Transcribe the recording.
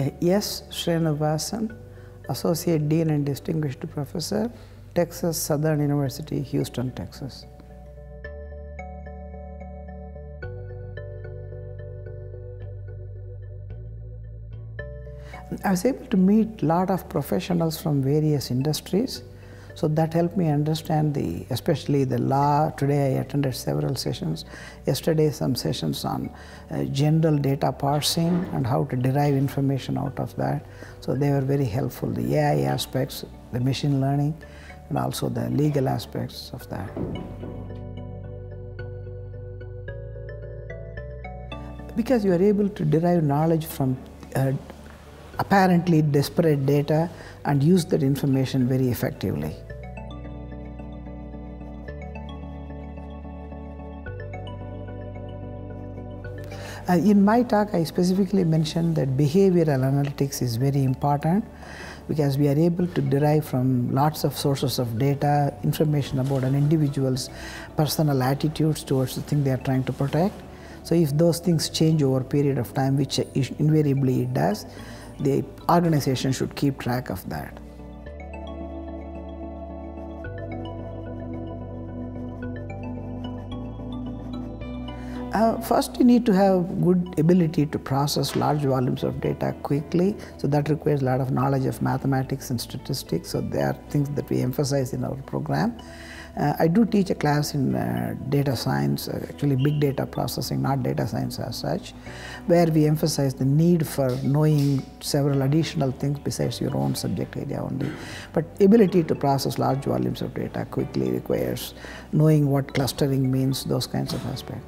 Uh, S. Srinivasan, Associate Dean and Distinguished Professor, Texas Southern University, Houston, Texas. I was able to meet a lot of professionals from various industries. So that helped me understand the, especially the law. Today I attended several sessions. Yesterday some sessions on uh, general data parsing and how to derive information out of that. So they were very helpful. The AI aspects, the machine learning, and also the legal aspects of that. Because you are able to derive knowledge from uh, apparently disparate data and use that information very effectively. Uh, in my talk, I specifically mentioned that behavioral analytics is very important because we are able to derive from lots of sources of data information about an individual's personal attitudes towards the thing they are trying to protect. So if those things change over a period of time, which invariably it does, the organization should keep track of that. Uh, first, you need to have good ability to process large volumes of data quickly. So that requires a lot of knowledge of mathematics and statistics. So they are things that we emphasize in our program. Uh, I do teach a class in uh, data science, uh, actually big data processing, not data science as such, where we emphasize the need for knowing several additional things besides your own subject area only. But ability to process large volumes of data quickly requires knowing what clustering means, those kinds of aspects.